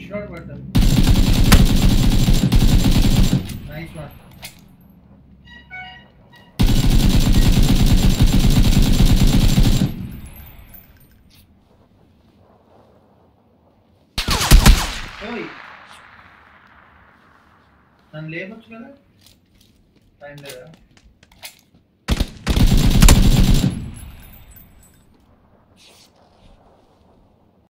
shot పడతాం nice one ఓయ్ నన్ను లేపొచ్చు కదా టైం లేదా